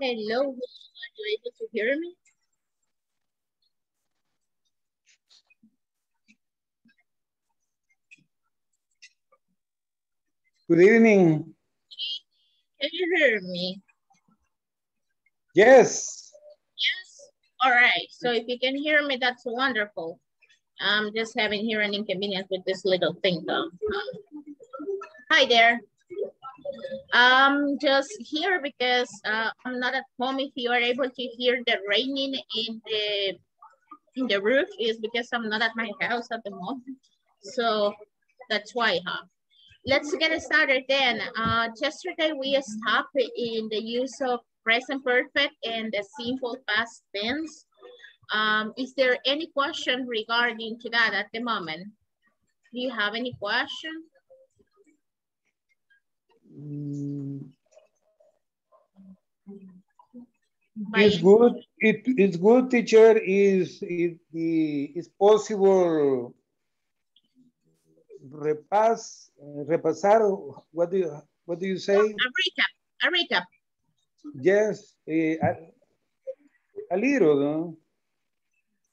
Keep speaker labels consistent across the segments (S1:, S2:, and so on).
S1: Hello, are you able to hear me?
S2: Good evening.
S1: Can you hear me?
S2: Yes.
S1: Yes. All right. So if you can hear me, that's wonderful. I'm just having here an inconvenience with this little thing though. Hi there. I'm just here because uh, I'm not at home. If you are able to hear the raining in the in the roof is because I'm not at my house at the moment. So that's why, huh? Let's get started then. Uh, yesterday we stopped in the use of present perfect and the simple past tense. Um, is there any question regarding to that at the moment? Do you have any question?
S2: Mm. It's good. It is good, teacher. Is it is possible repass repasar? What do you what do you say?
S1: A recap. A recap.
S2: Yes, eh, a, a little. No?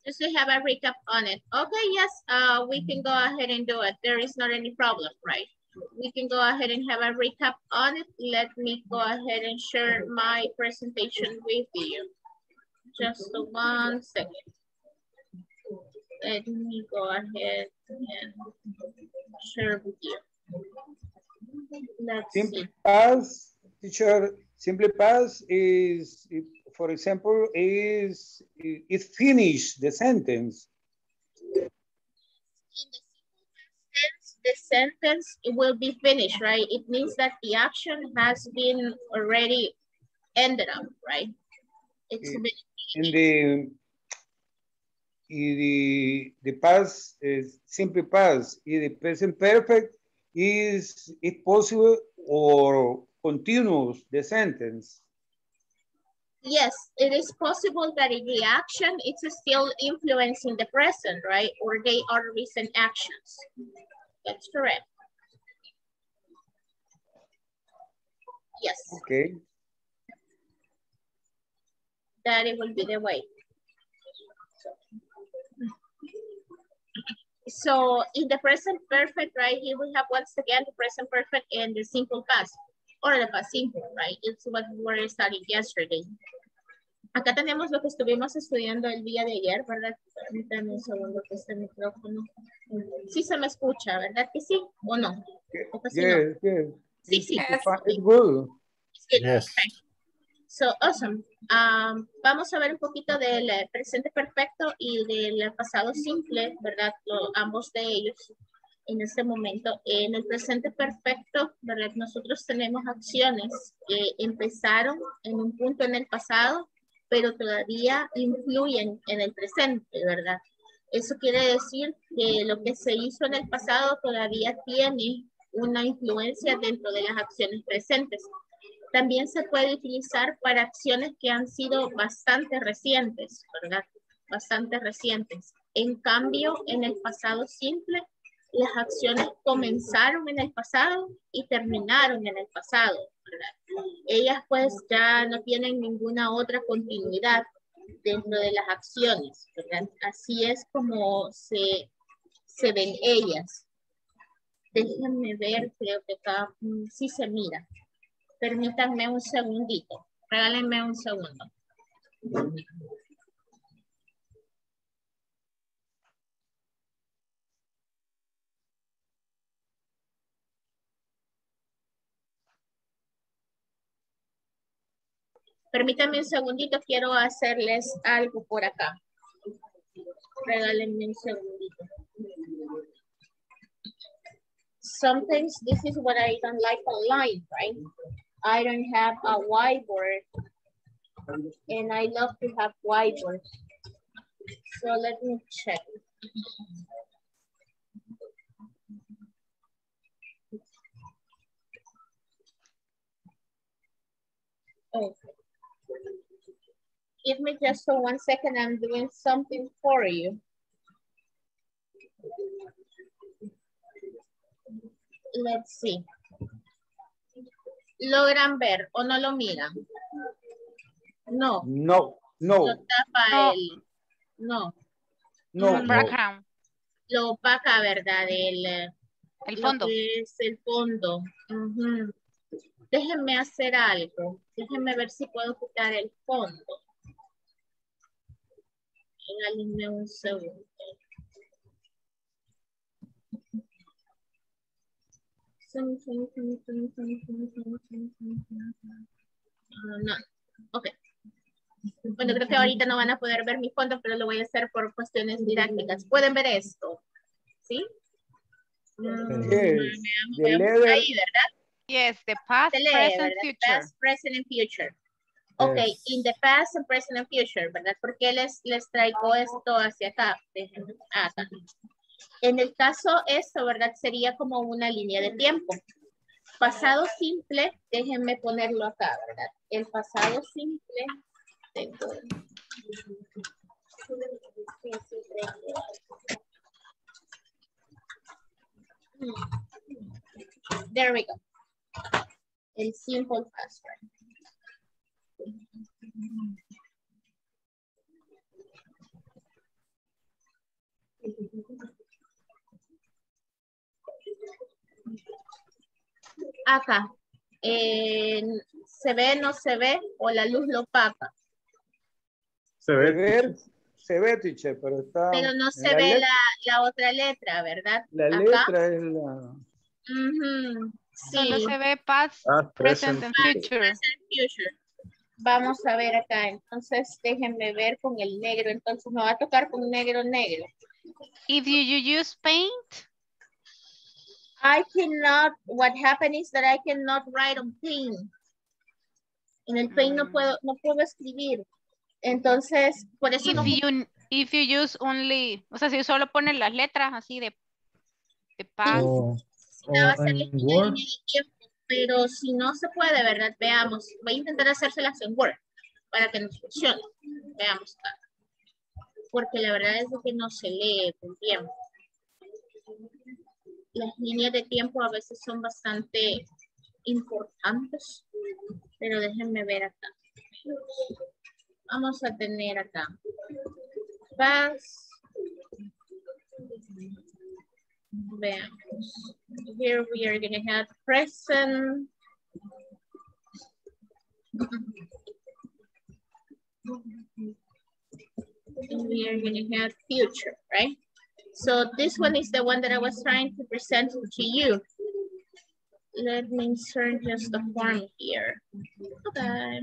S1: Just to have a recap on it. Okay, yes, uh, we can go ahead and do it. There is not any problem, right? We can go ahead and have a recap on it. Let me go ahead and share my presentation with you. Just one second. Let me go ahead and share with you. Let's
S2: Simple
S1: see.
S2: past, teacher. Simple Pass is, for example, is is finish the sentence.
S1: The sentence will be finished, right? It means that the action has been already ended up, right? It's.
S2: In the y the the past is simple past. Y the present perfect is it possible or continuous the sentence.
S1: yes, it is possible that in the action it's still influencing the present, right? Or they are recent actions. That's correct. Yes,
S2: Okay.
S1: that it will be the way. So in the present perfect, right, here we have once again the present perfect and the simple past, or the past simple, right? It's what we were studying yesterday. Acá tenemos lo que estuvimos estudiando el día de ayer, ¿verdad? Permítanme un segundo que este micrófono. Sí se me escucha, ¿verdad que sí o no? ¿O casi no?
S2: Yes, yes.
S1: Sí, sí.
S2: It's, it's good.
S1: Good.
S3: Yes.
S1: Okay. So, awesome. Um, vamos a ver un poquito del eh, presente perfecto y del pasado simple, ¿verdad? Lo- ambos de ellos en este momento. En el presente perfecto, ¿verdad? Nosotros tenemos acciones que empezaron en un punto en el pasado, pero todavía influyen en el presente, ¿verdad? Eso quiere decir que lo que se hizo en el pasado todavía tiene una influencia dentro de las acciones presentes también se puede utilizar para acciones que han sido bastante recientes, ¿verdad? Bastante recientes. En cambio, en el pasado simple, las acciones comenzaron en el pasado y terminaron en el pasado. Ellas pues ya no tienen ninguna otra continuidad dentro de las acciones. Así es como se, se ven ellas. Déjenme ver, creo que acá mm, sí se mira. Permítanme un segundito. Regálenme un segundo. Permítanme un segundito, quiero hacerles algo por acá. Regálenme un segundito. Sometimes this is what I don't like online, right? I don't have a whiteboard and I love to have whiteboard. So let me check. Okay. Give me just for one second, I'm doing something for you. Let's see. ¿Logran ver o no lo miran? No.
S2: No, no.
S1: Lo tapa
S3: No.
S1: el... No.
S2: No,
S3: Un
S2: no.
S3: background.
S1: Lo opaca, ¿verdad? El, eh,
S3: El fondo.
S1: es el fondo. Ujú. Déjenme hacer algo. Déjenme ver si puedo quitar el fondo. Regálenme un segundo. Ah, no, ok. Bueno, creo que ahorita no van a poder ver mi fondo, pero lo voy a hacer por cuestiones didácticas. ¿Pueden ver esto? ¿Sí? Mm,
S2: Yes.
S1: veamos,
S2: The
S1: veamos. Ahí, ¿verdad?
S3: Yes, the past,
S1: lee,
S3: present,
S1: ¿verdad?
S3: future.
S1: Past, present and future. Ok,
S2: Yes.
S1: in the past and present and future, ¿verdad? ¿Por qué les, les traigo esto hacia acá? Déjenme- acá. En el caso esto, ¿verdad? Sería como una línea de tiempo. Pasado simple, déjenme ponerlo acá, ¿verdad? El pasado simple, tengo... There we go. El simple past, right? Acá, en- ¿se ve, no se ve o la luz lo opaca?
S4: Se
S2: Se
S4: ve.
S2: se ve, teacher, pero está...
S1: Pero no se
S2: la
S1: ve la, la otra letra, ¿verdad?
S2: La
S1: Acá.
S2: letra es la...
S1: Ujú,
S3: Solo
S1: Sí.
S3: se ve past,
S4: Ah,
S3: present,
S4: present.
S3: and future.
S1: present, future. Vamos a ver acá, entonces déjenme ver con el negro, entonces me va a tocar con negro, negro.
S3: If you, you use paint,
S1: I cannot, what happened is that I cannot write on paint. En el paint no
S3: Mm.
S1: puedo, no puedo escribir. Entonces, por eso
S3: if
S1: no,
S3: you, if you use only, o sea, si solo ponen las letras así de, de past.
S5: O,
S1: necesitaba
S5: o
S1: pero si no se puede, ¿verdad? Veamos, voy a intentar hacérselas en Word para que nos funcione. Veamos. Porque la verdad es que no se lee con tiempo. Las líneas de tiempo a veces son bastante importantes, pero déjenme ver acá. Vamos a tener acá. Past. Veamos. Here we are gonna have present. And we are gonna have future, right? So this one is the one that I was trying to present to you. Let me insert just the form here. Okay.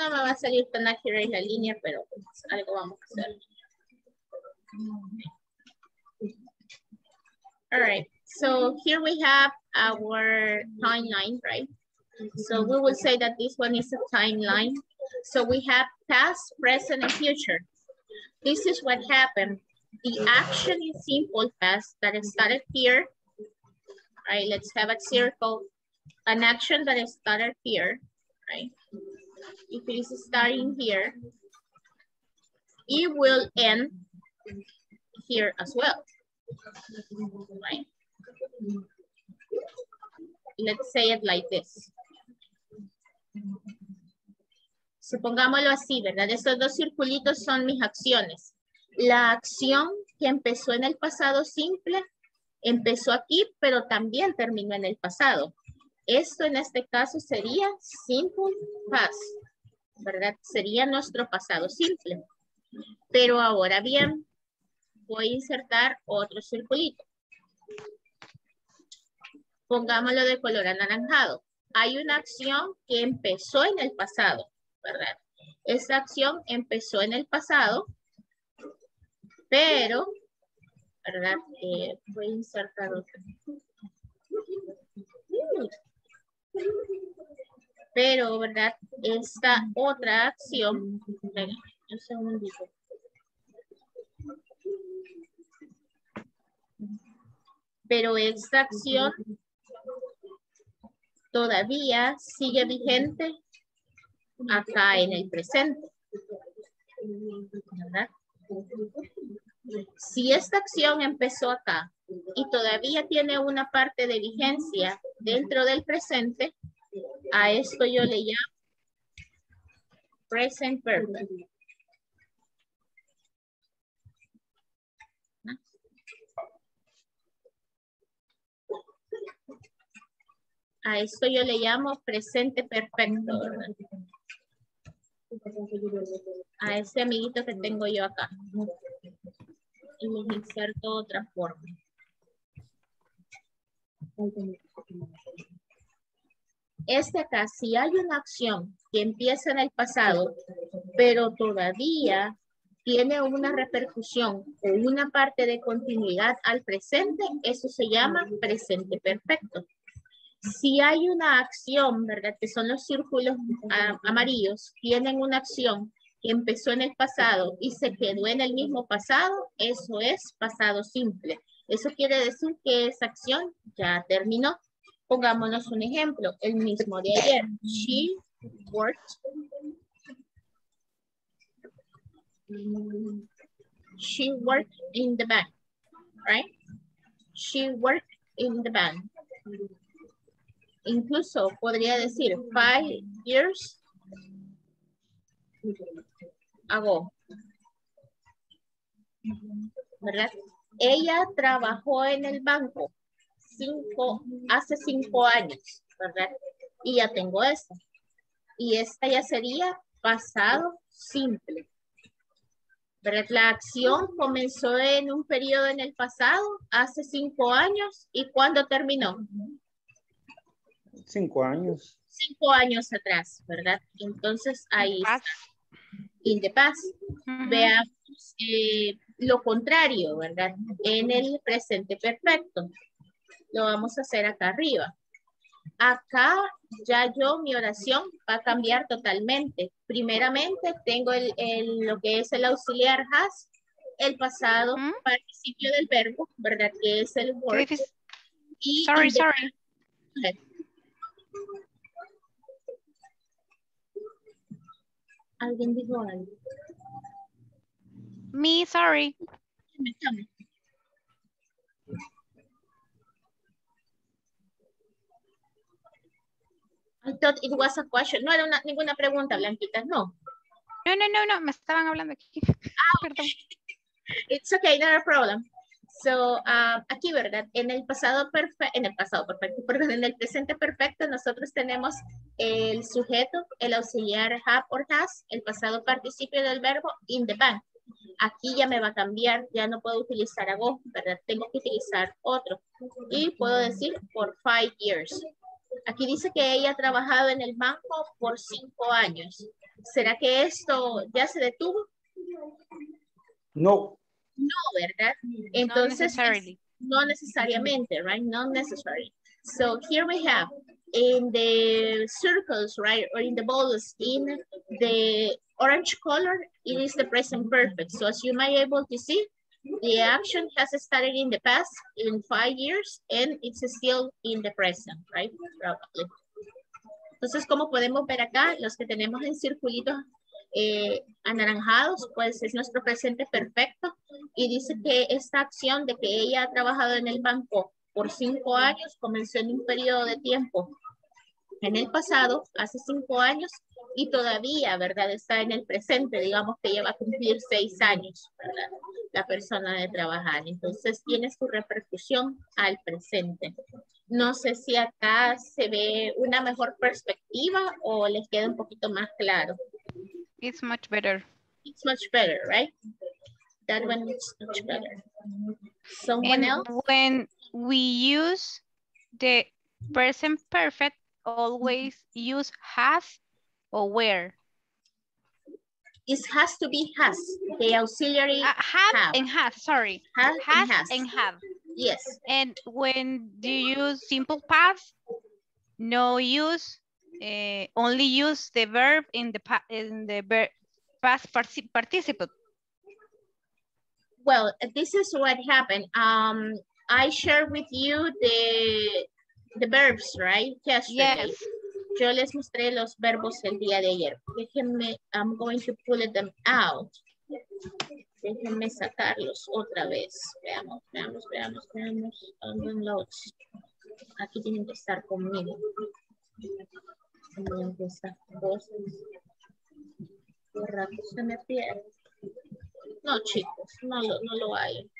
S1: No me va a salir tan la línea, pero pues, algo vamos a hacer. All right, so here we have our timeline, right? So we will say that this one is a timeline. So we have past, present, and future. This is what happened. The action is simple past that started here. All right, let's have a circle. An action that started here, right? If it is starting here, it will end here as well, right? Let's say it like this. Supongámoslo así, ¿verdad? Estos dos circulitos son mis acciones. La acción que empezó en el pasado simple, empezó aquí, pero también terminó en el pasado. Esto en este caso sería simple past, ¿verdad? Sería nuestro pasado simple. Pero ahora bien, voy a insertar otro circulito. Pongámoslo de color anaranjado. Hay una acción que empezó en el pasado, ¿verdad? Esa acción empezó en el pasado, pero, ¿verdad? Eh, voy a insertar otro. Pero, ¿verdad? Esta otra acción. Pero esta acción todavía sigue vigente acá en el presente. ¿Verdad? Si esta acción empezó acá y todavía tiene una parte de vigencia dentro del presente, a esto yo le llamo present perfect. A esto yo le llamo presente perfecto. A ese amiguito que tengo yo acá. Y inserto otra forma. Este acá, si hay una acción que empieza en el pasado, pero todavía tiene una repercusión o una parte de continuidad al presente, eso se llama presente perfecto. Si hay una acción, ¿verdad? Que son los círculos amarillos, tienen una acción que empezó en el pasado y se quedó en el mismo pasado, eso es pasado simple. Eso quiere decir que esa acción ya terminó. Pongámonos un ejemplo, el mismo de ayer. She worked. She worked in the bank, right? She worked in the bank. Incluso podría decir five years ago. ¿Verdad? Ella trabajó en el banco cinco, hace cinco años, ¿verdad? Y ya tengo esta. Y esta ya sería pasado simple. ¿Verdad? La acción comenzó en un periodo en el pasado, hace cinco años, ¿y cuándo terminó?
S2: Cinco años.
S1: Cinco años atrás, ¿verdad? Entonces ahí está. In the past. Veamos eh, lo contrario, ¿verdad? En el presente perfecto. Lo vamos a hacer acá arriba. Acá ya yo, mi oración va a cambiar totalmente. Primeramente tengo el, lo que es el auxiliar has, el pasado participio del verbo, ¿verdad? Que es el work.
S3: Y sorry, sorry.
S1: ¿Alguien dijo algo?
S3: Me, sorry.
S1: I thought it was a question. No era una, ninguna pregunta, Blanquita, no.
S3: No, no, no, no, me estaban hablando aquí. Ah, perdón.
S1: It's okay, no problem. So, uh, aquí, ¿verdad? En el pasado perfecto, en el pasado perfecto, perdón, en el presente perfecto, nosotros tenemos el sujeto, el auxiliar have or has, el pasado participio del verbo in the bank. Aquí ya me va a cambiar, ya no puedo utilizar a go, ¿verdad? Tengo que utilizar otro. Y puedo decir por five years. Aquí dice que ella ha trabajado en el banco por cinco años. ¿Será que esto ya se detuvo?
S2: No.
S1: No, ¿verdad? Entonces, no necesariamente, right? Not necessary. So here we have in the circles, right, or in the balls, in the orange color, it is the present perfect. So as you might be able to see, the action has started in the past in five years and it's still in the present, right? Probably. Entonces, como podemos ver acá, los que tenemos en circulitos eh, anaranjados, pues es nuestro presente perfecto. Y dice que esta acción de que ella ha trabajado en el banco por cinco años comenzó en un periodo de tiempo en el pasado, hace cinco años, y todavía, ¿verdad? Está en el presente, digamos que lleva a cumplir seis años, ¿verdad? La persona de trabajar. Entonces tiene su repercusión al presente. No sé si acá se ve una mejor perspectiva o les queda un poquito más claro.
S3: It's much better.
S1: It's much better, right? That one is much better. Someone
S3: and
S1: else?
S3: When we use the present perfect, always use has or where?
S1: It has to be has, the auxiliary
S3: uh, have, have, and have, sorry.
S1: Has,
S3: has,
S1: and, has.
S3: and have.
S1: Yes.
S3: And when do you use simple past, no use uh, only use the verb in the in the verb past participle.
S1: Well, this is what happened. Um, I shared with you the the verbs, right? Yesterday.
S3: Yes.
S1: Yo les mostré los verbos el día de ayer. Déjenme, I'm going to pull them out. Déjenme sacarlos otra vez. Veamos, veamos, veamos, veamos. Aquí tienen que estar conmigo. Tienen que estar cosas. Qué rato se me pierde. No, chicos, no lo, no lo hay.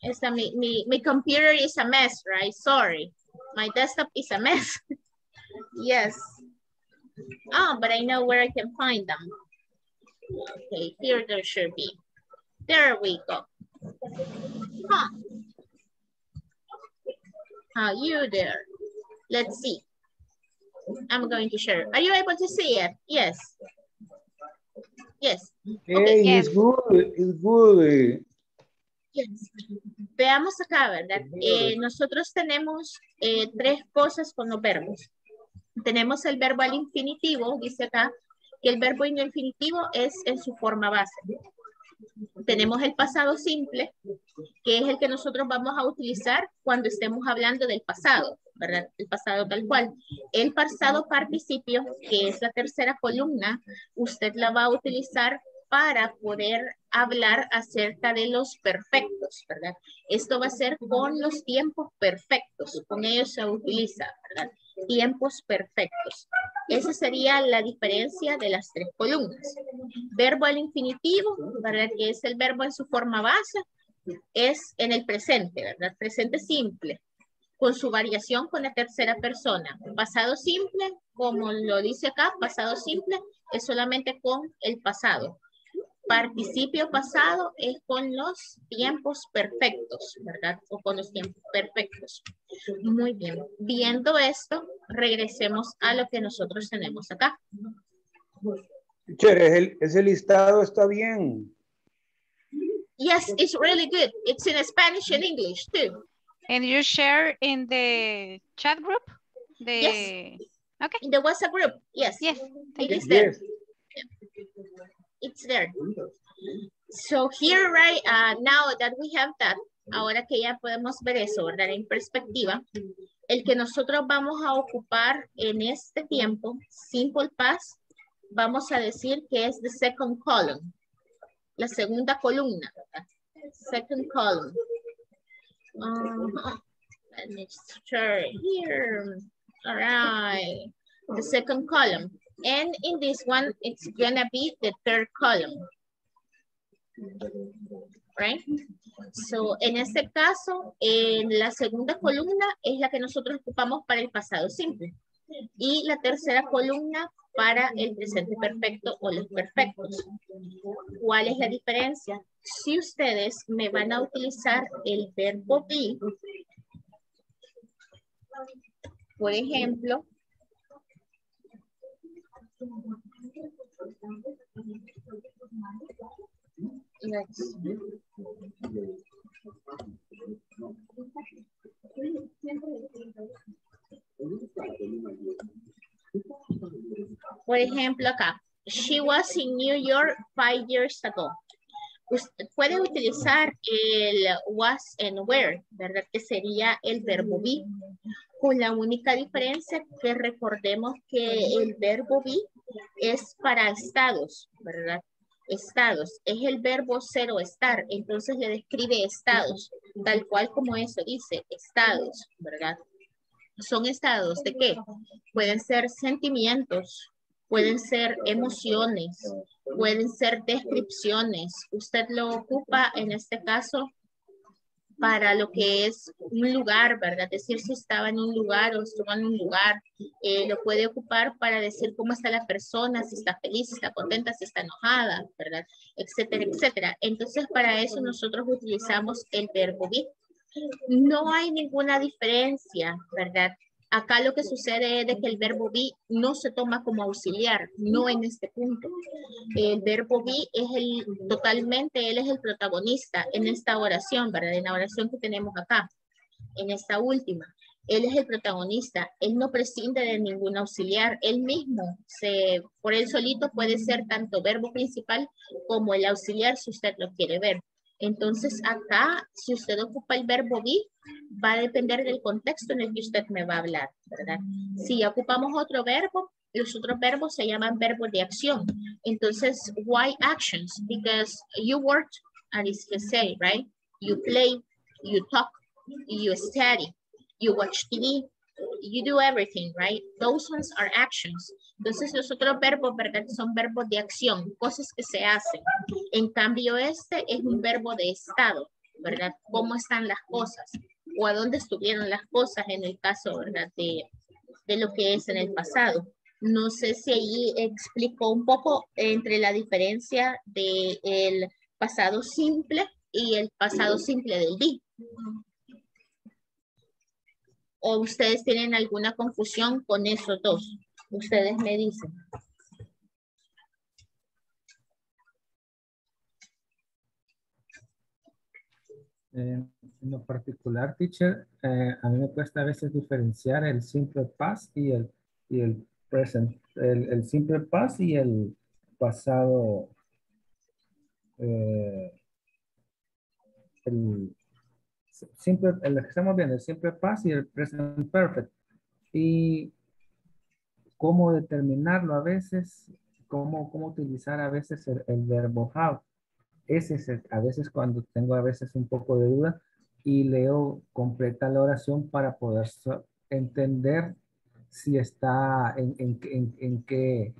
S1: Esta, mi, mi, mi computer is a mess, right? Sorry. My desktop is a mess. yes. Oh, but I know where I can find them. Okay, here there should be. There we go. Huh. How you there? Let's see. I'm going to share. Are you able to see it? Yes. Yes.
S2: Okay,
S3: yes.
S2: it's good, it's good.
S1: Yes. Veamos acá, ¿verdad? Eh, nosotros tenemos eh, tres cosas con los verbos. Tenemos el verbo al infinitivo, dice acá, que el verbo infinitivo es en su forma base. Tenemos el pasado simple, que es el que nosotros vamos a utilizar cuando estemos hablando del pasado, ¿verdad? El pasado tal cual. El pasado participio, que es la tercera columna, usted la va a utilizar para poder hablar acerca de los perfectos, ¿verdad? Esto va a ser con los tiempos perfectos, con ellos se utiliza, ¿verdad? Tiempos perfectos. Esa sería la diferencia de las tres columnas. Verbo al infinitivo, ¿verdad? Que es el verbo en su forma base, es en el presente, ¿verdad? Presente simple, con su variación con la tercera persona. Pasado simple, como lo dice acá, pasado simple es solamente con el pasado. Participio pasado es con los tiempos perfectos, ¿verdad? O con los tiempos perfectos. Muy bien. Viendo esto, regresemos a lo que nosotros tenemos acá.
S2: Teacher, el- ese listado está bien.
S1: Yes, it's really good. It's in Spanish and English too.
S3: And you share in the chat group? The... Okay,
S1: In the WhatsApp group, yes.
S3: yes.
S1: It is there.
S2: Yes.
S1: It's there. So here, right, uh, now that we have that, ahora que ya podemos ver eso, ¿verdad? En perspectiva, el que nosotros vamos a ocupar en este tiempo, simple past, vamos a decir que es the second column, la segunda columna. Second column. Um, let me start here. All right, the second column. And in this one, it's gonna be the third column. Right? So, en este caso, en la segunda columna es la que nosotros ocupamos para el pasado simple. Y la tercera columna para el presente perfecto o los perfectos. ¿Cuál es la diferencia? Si ustedes me van a utilizar el verbo be, por ejemplo, Por ejemplo, acá. She was in New York five years ago. Usted puede utilizar el was and were, ¿verdad? Que sería el verbo be. Con la única diferencia que recordemos que el verbo be es para estados, ¿verdad? Estados. Es el verbo ser o estar. Entonces le describe estados, tal cual como eso dice, estados, ¿verdad? son estados de qué? Pueden ser sentimientos, pueden ser emociones, pueden ser descripciones. Usted lo ocupa en este caso para lo que es un lugar, ¿verdad? Decir si estaba en un lugar o estuvo en un lugar. Eh, lo puede ocupar para decir cómo está la persona, si está feliz, si está contenta, si está enojada, ¿verdad? Etcétera, etcétera. Entonces, para eso nosotros utilizamos el verbo be. No hay ninguna diferencia, ¿verdad? Acá lo que sucede es de que el verbo be no se toma como auxiliar, no en este punto. El verbo be es el, totalmente, él es el protagonista en esta oración, ¿verdad? En la oración que tenemos acá, en esta última. Él es el protagonista, él no prescinde de ningún auxiliar, él mismo, se, por él solito puede ser tanto verbo principal como el auxiliar si usted lo quiere ver. Entonces acá, si usted ocupa el verbo be, va a depender del contexto en el que usted me va a hablar, ¿verdad? Si ocupamos otro verbo, Los otros verbos se llaman verbos de acción. Entonces, why actions? Because you worked, and it's the same, right? You play, you talk, you study, you watch TV, you do everything, right? Those ones are actions. Entonces los otros verbos, ¿verdad? Son verbos de acción, cosas que se hacen. En cambio este es un verbo de estado, ¿verdad? ¿Cómo están las cosas? O a dónde estuvieron las cosas en el caso, ¿verdad? De, de lo que es en el pasado. No sé si ahí explico un poco entre la diferencia del el pasado simple y el pasado simple del be o ustedes tienen alguna confusión con esos dos. Ustedes me dicen.
S5: en lo particular, teacher, eh, a mí me cuesta a veces diferenciar el simple past y el, y el present. El, simple past y el pasado. Eh, el, simple, el que estamos viendo, el simple past y el present perfect. Y cómo determinarlo a veces, cómo, cómo utilizar a veces el, verbo have. Ese es a veces cuando tengo a veces un poco de duda y leo completa la oración para poder entender si está en, en, en, en qué,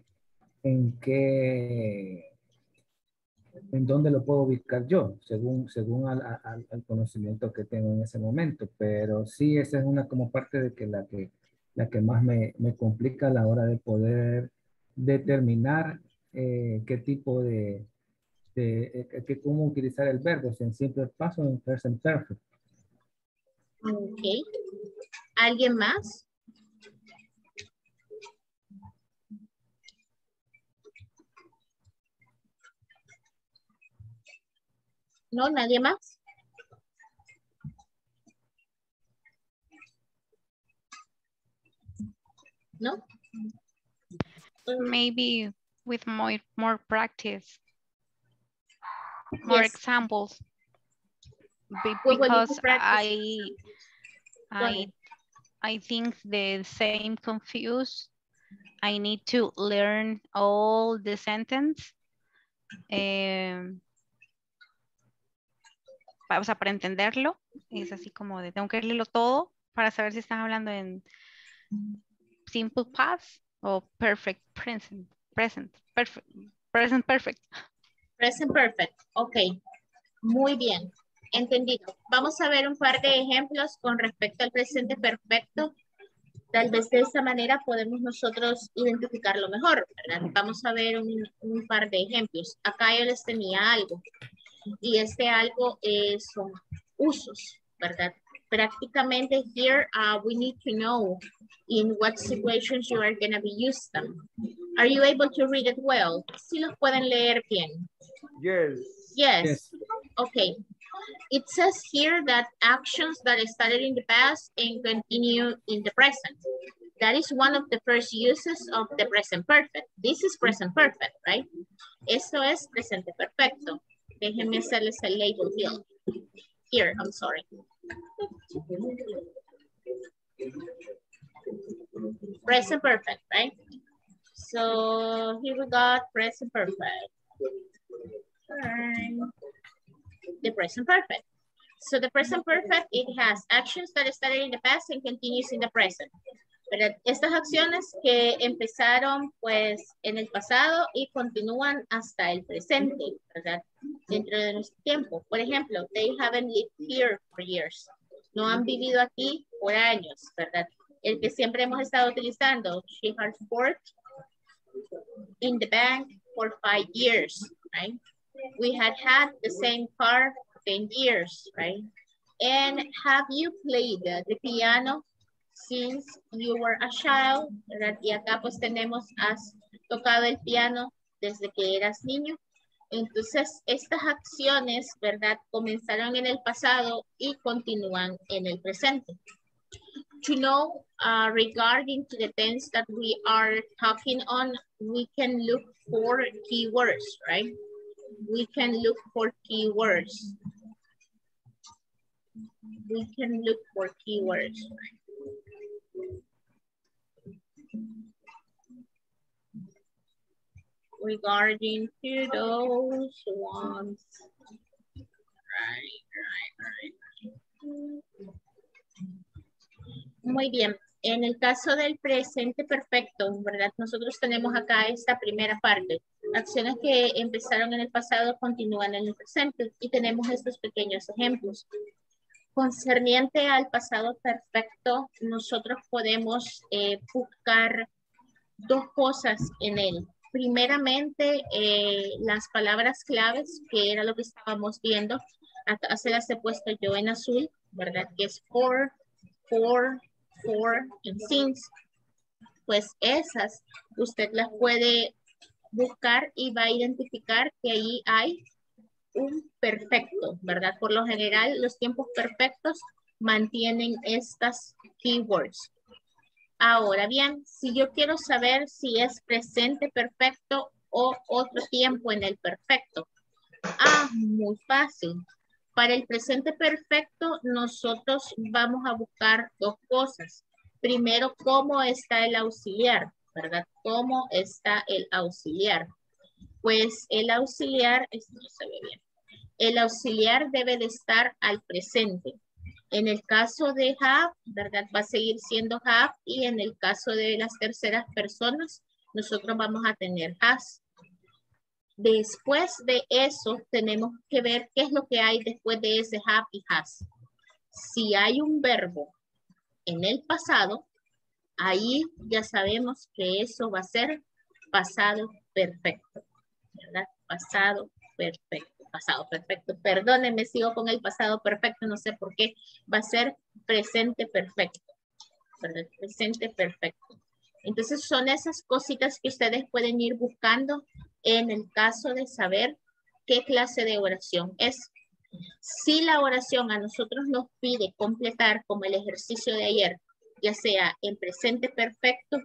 S5: en qué en dónde lo puedo ubicar yo, según, según al, al, conocimiento que tengo en ese momento. Pero sí, esa es una como parte de que la que, la que más me, me complica a la hora de poder determinar eh, qué tipo de, de eh, cómo utilizar el verbo, si en simple paso o en present perfect.
S1: Ok. ¿Alguien más? ¿No? ¿Nadie más? ¿No?
S3: Maybe with more, more practice, more examples. because I, I, I think the same confused. I need to learn all the sentence. Um, o sea, para entenderlo, es así como de tengo que leerlo todo para saber si están hablando en simple past o perfect present, present, perfect, present perfect.
S1: Present perfect, ok. Muy bien, entendido. Vamos a ver un par de ejemplos con respecto al presente perfecto. Tal vez de esta manera podemos nosotros identificarlo mejor, ¿verdad? Vamos a ver un, un par de ejemplos. Acá yo les tenía algo y este algo es, son usos, ¿verdad? Prácticamente here uh, we need to know in what situations you are going to be used them. Are you able to read it well? Si los pueden leer bien.
S2: Yes.
S1: Yes. yes. Okay. It says here that actions that started in the past and continue in the present. That is one of the first uses of the present perfect. This is present perfect, right? Eso es presente perfecto. Déjenme hacerles el label here. Here, I'm sorry. Present perfect, right? So here we got present perfect. The present perfect. So the present perfect, it has actions that started in the past and continues in the present. Estas acciones que empezaron pues en el pasado y continúan hasta el presente, ¿verdad? Dentro de nuestro tiempo. Por ejemplo, they haven't lived here for years. No han vivido aquí por años, ¿verdad? El que siempre hemos estado utilizando, she has worked in the bank for five years, right? We had had the same car 10 years, right? And have you played the piano since you were a child, ¿verdad? Y acá pues tenemos, has tocado el piano desde que eras niño. Entonces, estas acciones, ¿verdad? Comenzaron en el pasado y continúan en el presente. To know uh, regarding to the tense that we are talking on, we can look for keywords, right? We can look for keywords. We can look for keywords, right? Regarding to those ones. Muy bien. En el caso del presente perfecto, ¿verdad? Nosotros tenemos acá esta primera parte. Acciones que empezaron en el pasado continúan en el presente y tenemos estos pequeños ejemplos. Concerniente al pasado perfecto, nosotros podemos eh, buscar dos cosas en él. Primeramente, eh, las palabras claves, que era lo que estábamos viendo. Acá se las he puesto yo en azul, ¿verdad? Que es for, for, for y since. Pues esas usted las puede buscar y va a identificar que ahí hay un perfecto, ¿verdad? Por lo general, los tiempos perfectos mantienen estas keywords. Ahora bien, si yo quiero saber si es presente perfecto o otro tiempo en el perfecto. Ah, muy fácil. Para el presente perfecto, nosotros vamos a buscar dos cosas. Primero, cómo está el auxiliar, ¿verdad? ¿Cómo está el auxiliar? Pues el auxiliar, esto no se ve bien. El auxiliar debe de estar al presente. En el caso de have, ¿verdad? Va a seguir siendo have y en el caso de las terceras personas, nosotros vamos a tener has. Después de eso, tenemos que ver qué es lo que hay después de ese have y has. Si hay un verbo en el pasado, ahí ya sabemos que eso va a ser pasado perfecto, ¿verdad? Pasado perfecto, pasado perfecto. Perdónenme, sigo con el pasado perfecto, no sé por qué. Va a ser presente perfecto. Presente perfecto. Entonces son esas cositas que ustedes pueden ir buscando en el caso de saber qué clase de oración es. Si la oración a nosotros nos pide completar como el ejercicio de ayer, ya sea en presente perfecto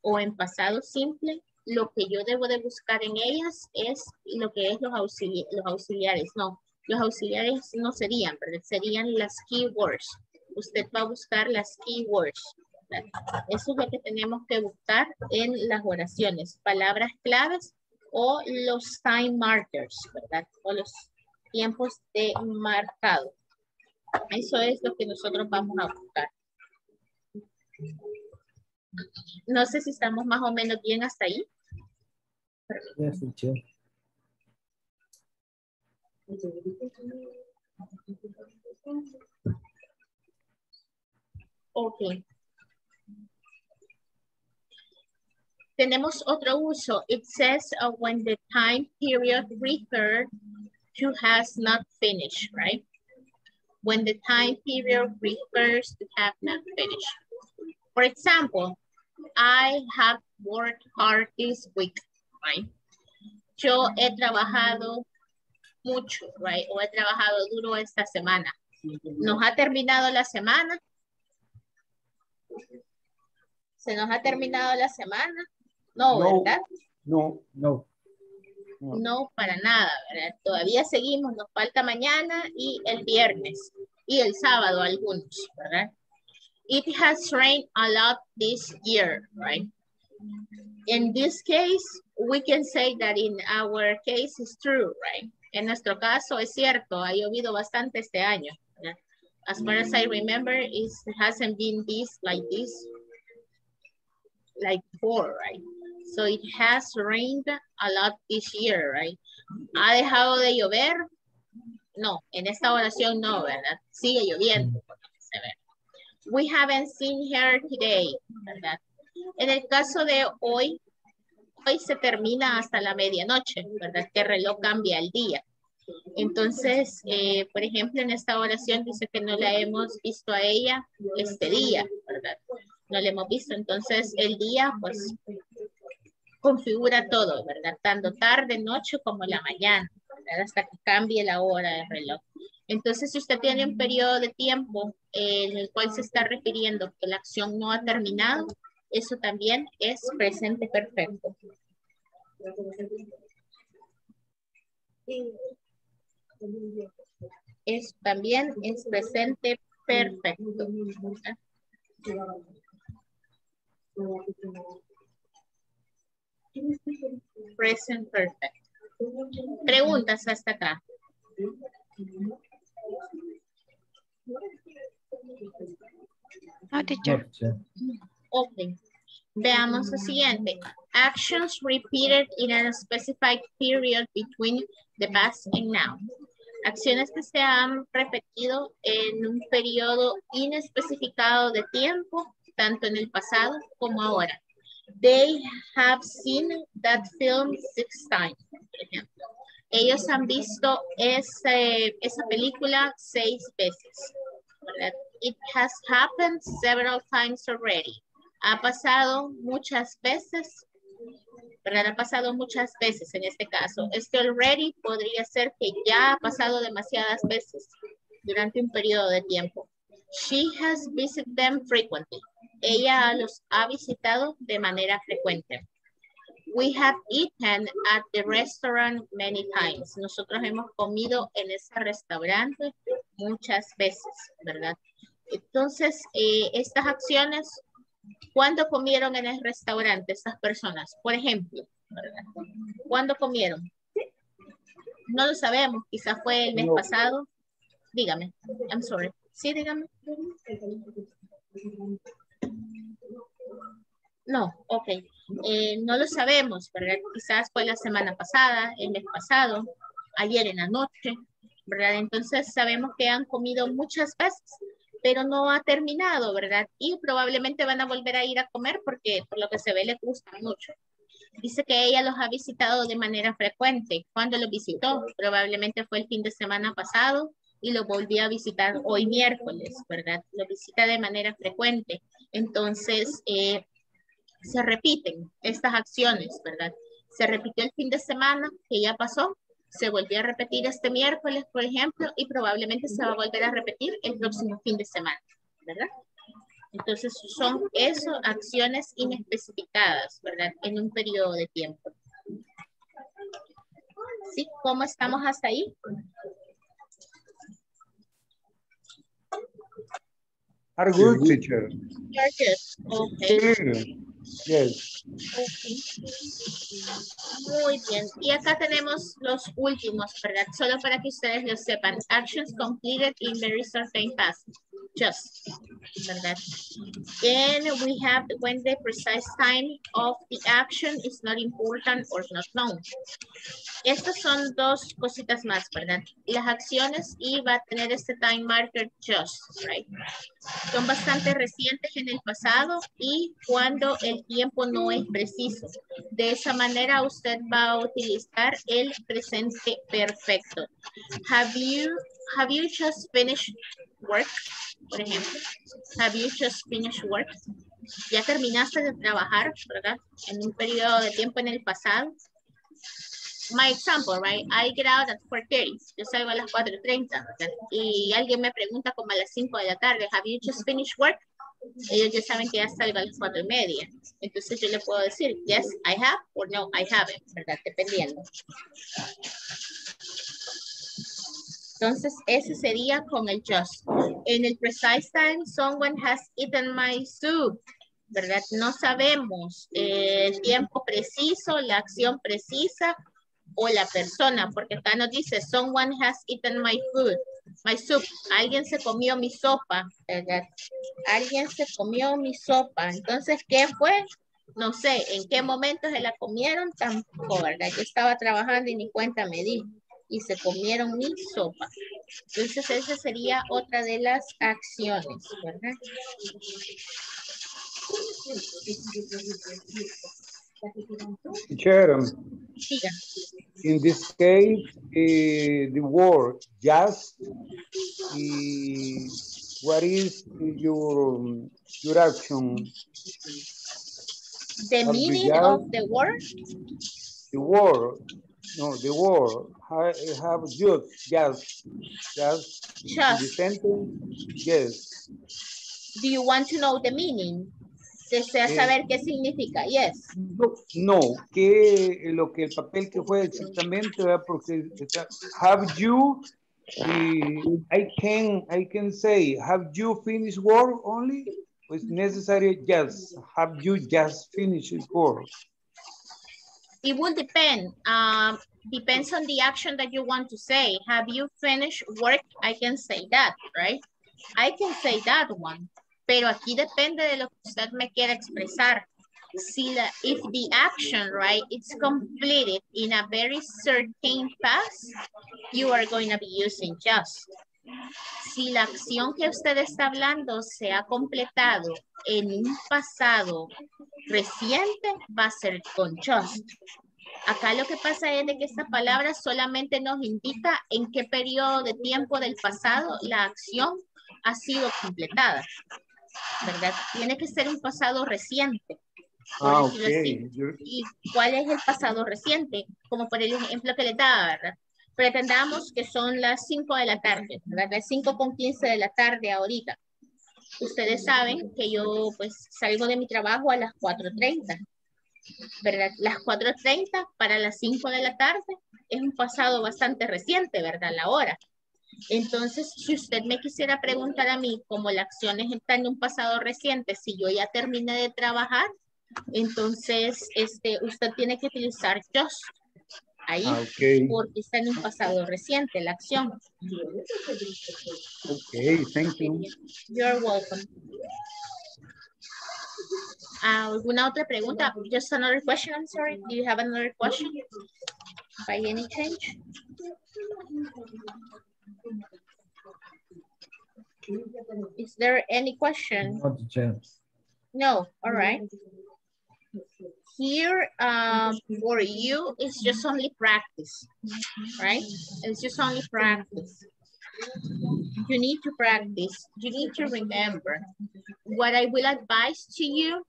S1: o en pasado simple, lo que yo debo de buscar en ellas es lo que es los, los auxiliares. No, los auxiliares no serían, serían las keywords. Usted va a buscar las keywords. Eso es lo que tenemos que buscar en las oraciones. Palabras claves o los time markers, ¿verdad? O los tiempos de marcado. Eso es lo que nosotros vamos a buscar. No sé si estamos más o menos bien hasta ahí. Ok. Tenemos otro uso. It says uh, when the time period referred to has not finished, right? When the time period refers to have not finished. For example, I have worked hard this week, right? Yo he trabajado mucho, right? O he trabajado duro esta semana. ¿Nos ha terminado la semana? ¿Se nos ha terminado la semana? No, ¿verdad?
S2: No, no.
S1: No, para nada, ¿verdad? Todavía seguimos, nos falta mañana y el viernes y el sábado algunos, ¿verdad? It has rained a lot this year, right? In this case, we can say that in our case is true, right? En nuestro caso es cierto, ha llovido bastante este año. As far as I remember, it hasn't been this like this like before, right? So it has rained a lot this year, right? ¿Ha dejado de llover? No, en esta oración no, ¿verdad? Sigue lloviendo. We haven't seen her today, ¿verdad? En el caso de hoy, hoy se termina hasta la medianoche, ¿verdad? Que el reloj cambia el día. Entonces, eh, por ejemplo, en esta oración dice que no la hemos visto a ella este día, ¿verdad? No la hemos visto. Entonces, el día, pues, configura todo, ¿verdad? Tanto tarde, noche como la mañana, ¿verdad? Hasta que cambie la hora del reloj. Entonces, si usted tiene un periodo de tiempo en el cual se está refiriendo que la acción no ha terminado, eso también es presente perfecto. Eso también es presente perfecto. Present perfect. Preguntas hasta acá.
S3: No, teacher.
S1: Ok. Veamos lo siguiente. Actions repeated in a specified period between the past and now. Acciones que se han repetido en un periodo inespecificado de tiempo, tanto en el pasado como ahora. They have seen that film six times, por ejemplo. Ellos han visto ese, esa película seis veces. It has happened several times already. Ha pasado muchas veces, ¿verdad? Ha pasado muchas veces en este caso. Este already podría ser que ya ha pasado demasiadas veces durante un periodo de tiempo. She has visited them frequently. Ella los ha visitado de manera frecuente. We have eaten at the restaurant many times. Nosotros hemos comido en ese restaurante muchas veces, ¿verdad? Entonces, eh, estas acciones, ¿cuándo comieron en el restaurante estas personas? Por ejemplo, ¿cuándo comieron? No lo sabemos, quizás fue el mes pasado. Dígame, I'm sorry. Sí, dígame. No, ok. Eh, no lo sabemos, ¿verdad? Quizás fue la semana pasada, el mes pasado, ayer en la noche, ¿verdad? Entonces sabemos que han comido muchas veces, pero no ha terminado, ¿verdad? Y probablemente van a volver a ir a comer porque por lo que se ve le gusta mucho. Dice que ella los ha visitado de manera frecuente. ¿Cuándo los visitó? Probablemente fue el fin de semana pasado y lo volvió a visitar hoy miércoles, ¿verdad? Lo visita de manera frecuente. Entonces, eh, se repiten estas acciones, ¿verdad? Se repitió el fin de semana que ya pasó, se volvió a repetir este miércoles, por ejemplo, y probablemente se va a volver a repetir el próximo fin de semana, ¿verdad? Entonces son eso, acciones inespecificadas, ¿verdad? En un periodo de tiempo. ¿Sí? ¿Cómo estamos hasta ahí?
S2: Are good, teacher.
S1: Okay.
S2: Yes.
S1: Muy bien. Y acá tenemos los últimos, ¿verdad? Solo para que ustedes lo sepan. Actions completed in very certain past. Just, ¿verdad? And we have when the precise time of the action is not important or not known. Estas son dos cositas más, ¿verdad? Las acciones y va a tener este time marker just, right? Son bastante recientes en el pasado y cuando el tiempo no es preciso. De esa manera usted va a utilizar el presente perfecto. Have you, have you just finished work? Por ejemplo, have you just finished work? Ya terminaste de trabajar, ¿verdad? En un periodo de tiempo en el pasado. My example, right? I get out at 4.30. Yo salgo a las 4.30, ¿verdad? Y alguien me pregunta como a las 5 de la tarde, have you just finished work? Ellos ya saben que ya salgo a las cuatro y media. Entonces yo le puedo decir, yes, I have, or no, I haven't, ¿verdad? Dependiendo. Entonces, ese sería con el just. En el precise time, someone has eaten my soup. ¿Verdad? No sabemos el tiempo preciso, la acción precisa o la persona, porque acá nos dice, someone has eaten my food. My soup. Alguien se comió mi sopa, ¿verdad? Alguien se comió mi sopa. Entonces, ¿qué fue? No sé, ¿en qué momento se la comieron? Tampoco, ¿verdad? Yo estaba trabajando y ni cuenta me di. Y se comieron mi sopa. Entonces, esa sería otra de las acciones, ¿verdad?
S2: In this case, uh, the word just, uh, what is your, your action?
S1: The meaning of the word?
S2: The word, no, the word, I have just, just, just,
S1: just.
S2: the sentence, yes.
S1: Do you want to know the meaning? Desea eh, saber qué significa, yes.
S2: No, que lo que el papel que fue exactamente, ¿verdad? porque have you, I can, I can say, have you finished work only? Pues necesario, yes, have you just finished work?
S1: it will depend. Um, depends on the action that you want to say. Have you finished work? I can say that, right? I can say that one. Pero aquí depende de lo que usted me quiera expresar. Si la, if the action, right, it's completed in a very certain past, you are going to be using just. Si la acción que usted está hablando se ha completado en un pasado reciente, va a ser con just. Acá lo que pasa es de que esta palabra solamente nos indica en qué periodo de tiempo del pasado la acción ha sido completada. ¿Verdad? Tiene que ser un pasado reciente.
S2: Ah, okay.
S1: ¿Y cuál es el pasado reciente? Como por el ejemplo que le daba, ¿verdad? Pretendamos que son las 5 de la tarde, ¿verdad? Las 5 con 15 de la tarde ahorita. Ustedes saben que yo pues salgo de mi trabajo a las 4.30, ¿verdad? Las 4.30 para las 5 de la tarde es un pasado bastante reciente, ¿verdad? La hora. Entonces, si usted me quisiera preguntar a mí, como la acción está en un pasado reciente, si yo ya terminé de trabajar, entonces este, usted tiene que utilizar just ahí,
S2: Ah, okay.
S1: porque está en un pasado reciente la acción.
S2: Okay, thank you.
S1: You're welcome. ¿Alguna otra pregunta? Just another question, I'm sorry. Do you have another question? By any change? Is there any question?
S5: Chance.
S1: No, all right. Here, um, for you, it's just only practice, right? It's just only practice. You need to practice. You need to remember. What I will advise to you,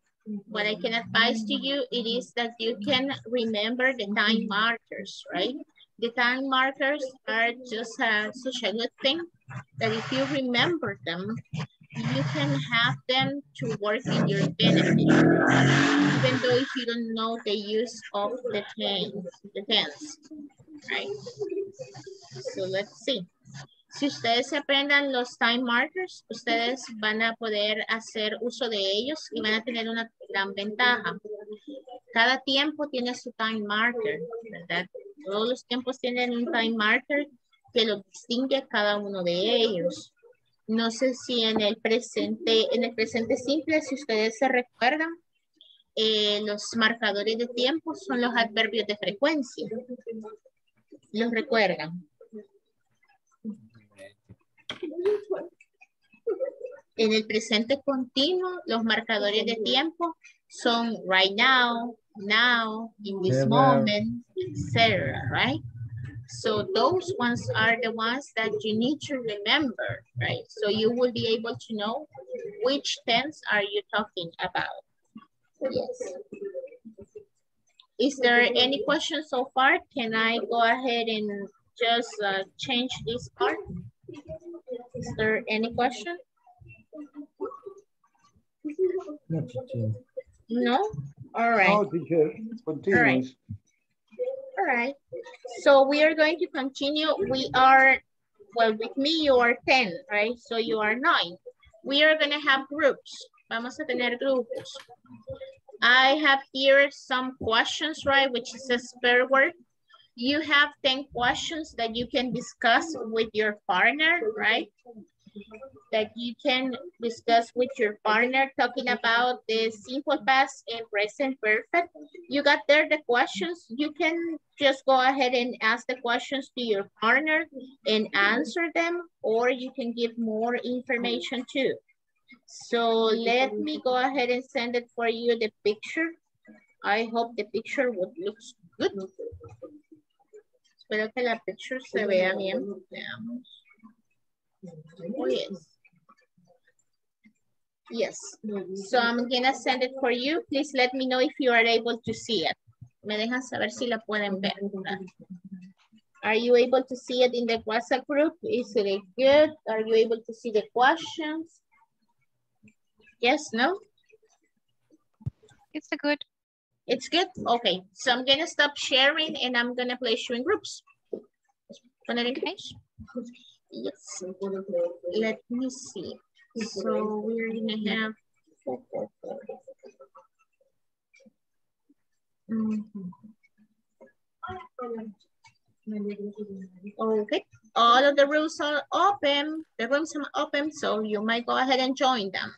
S1: what I can advise to you, it is that you can remember the time markers, right? The time markers are just such a good thing that if you remember them, you can have them to work in your benefit, even though if you don't know the use of the tense, the tense, right? So let's see. Si ustedes aprendan los time markers, ustedes van a poder hacer uso de ellos y van a tener una gran ventaja. Cada tiempo tiene su time marker, ¿verdad? Todos los tiempos tienen un time marker que lo distingue a cada uno de ellos. No sé si en el presente, en el presente simple, si ustedes se recuerdan, eh, los marcadores de tiempo son los adverbios de frecuencia. ¿Los recuerdan? En el presente continuo, los marcadores de tiempo son right now, now, in this
S5: Never.
S1: moment, etc., right? So those ones are the ones that you need to remember, right? So you will be able to know which tense are you talking about. Yes. Is there any question so far? Can I go ahead and just uh, change this part? Is there any question?
S5: Chance.
S1: No? All right.
S2: No, teacher, continue.
S1: All right. So we are going to continue. We are, well, with me, you are 10, right? So you are nine. We are going to have groups. Vamos a tener grupos. I have here some questions, right? Which is a spare word. You have 10 questions that you can discuss with your partner, right? That you can discuss with your partner talking about the simple past and present perfect. You got there the questions. You can just go ahead and ask the questions to your partner and answer them, or you can give more information too. So let me go ahead and send it for you, the picture. I hope the picture would looks good. Espero que la picture se vea bien. Veamos. Yes. Yes. So I'm gonna send it for you. Please let me know if you are able to see it. Me dejan saber si la pueden ver. Are you able to see it in the WhatsApp group? Is it good? Are you able to see the questions? Yes, no?
S3: It's a good.
S1: It's good? Okay, so I'm gonna stop sharing and I'm gonna place you in groups. Poner en groups? Yes. Let me see. So we're have. Mm -hmm. Okay. All of the rooms are open. The rooms are open, so you might go ahead and join them.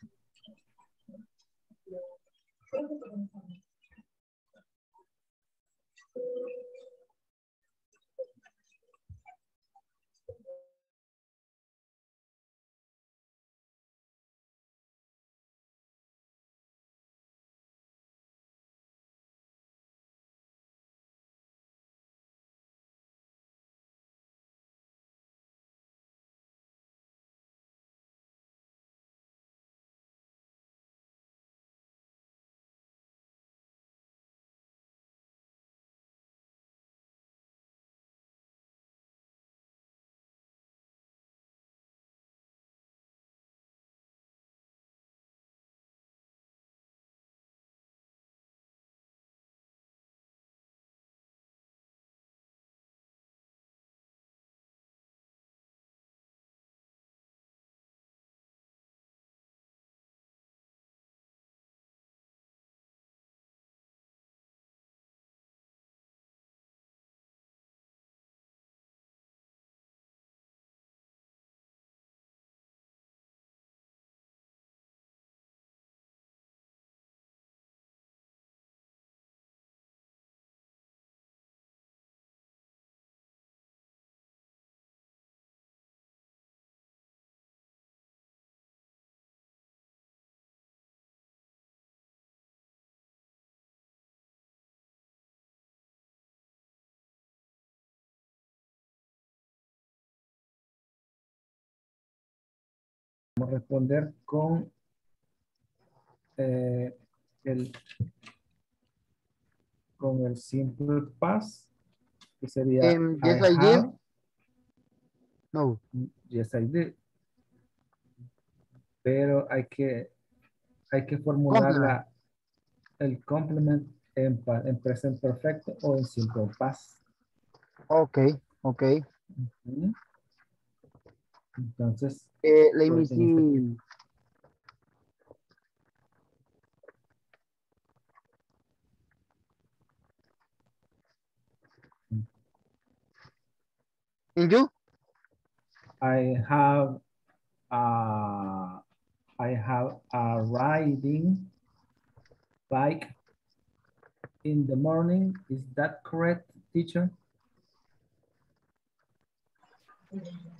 S5: Vamos a responder con eh, el con el simple past que sería
S6: Em, yes, I did.
S5: have,
S6: No.
S5: yes I did. Pero hay que hay que formular la- el complement en, en present perfecto o en simple past.
S6: Ok, ok.
S5: Entonces,
S6: Eh, let me see. And you?
S5: I have uh, I have a riding bike in the morning. Is that correct, teacher?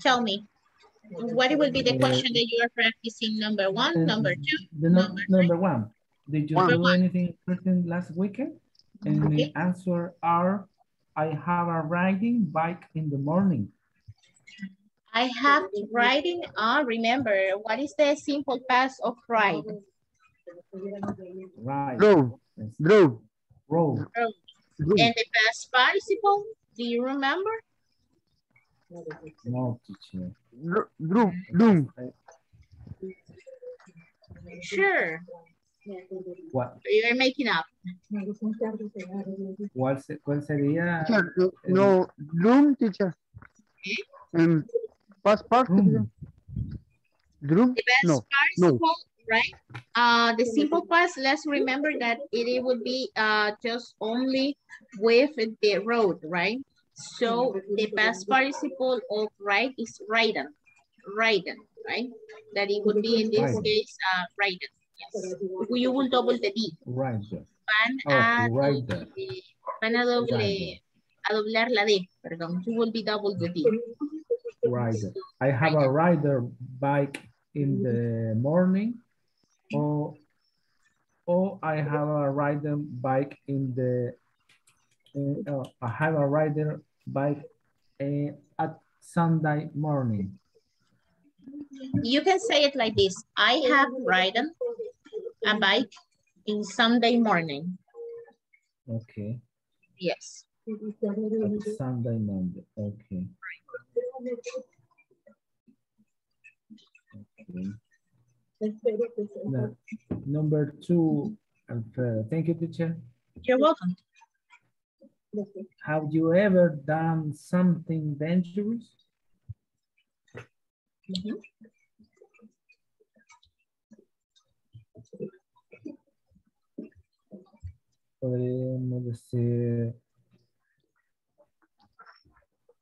S1: Tell me, what will be the question that you are practicing? Number one,
S5: Uh,
S1: number two?
S5: The no-
S1: number
S5: number one. Did you
S6: One.
S5: do anything interesting last weekend? And the answer are, I have a riding bike in the morning.
S1: I have riding, uh, remember, what is the simple past of ride?
S5: Right.
S6: Drove,
S5: Yes.
S6: drove,
S5: Road.
S1: And the past participle, do you remember?
S5: No, teacher.
S6: Dro- Drove, drove.
S1: Sure,
S5: What,
S1: you're making up.
S5: cuál, se- cuál sería?
S6: Teacher, no, no, room, teacher. Um, past participle. Room?
S1: The past
S6: No, no.
S1: participle, right? Uh, the simple past, let's remember that it, it would be uh, just only with the road, right? So the past participle of ride is ridden, ridden, right? That it would be in this
S5: Ridden.
S1: case, uh, ridden. Yes. You will double the D.
S5: Rider.
S1: Van
S5: Oh,
S1: a,
S5: rider.
S1: doble- van a doble,
S5: Rider.
S1: a doblar la D, perdón. You will be double the D.
S5: Rider. I have a rider bike in the morning. Or, or I have a rider bike in the, uh, uh, I have a rider bike uh, at Sunday morning.
S1: You can say it like this. I have ridden a bike in Sunday morning.
S5: Okay,
S1: Yes.
S5: at Sunday morning, okay. Okay. Now, Number two, Alfredo. Thank you, teacher.
S1: You're welcome.
S5: Have you ever done something dangerous?
S1: Mhm.
S5: Podríamos decir,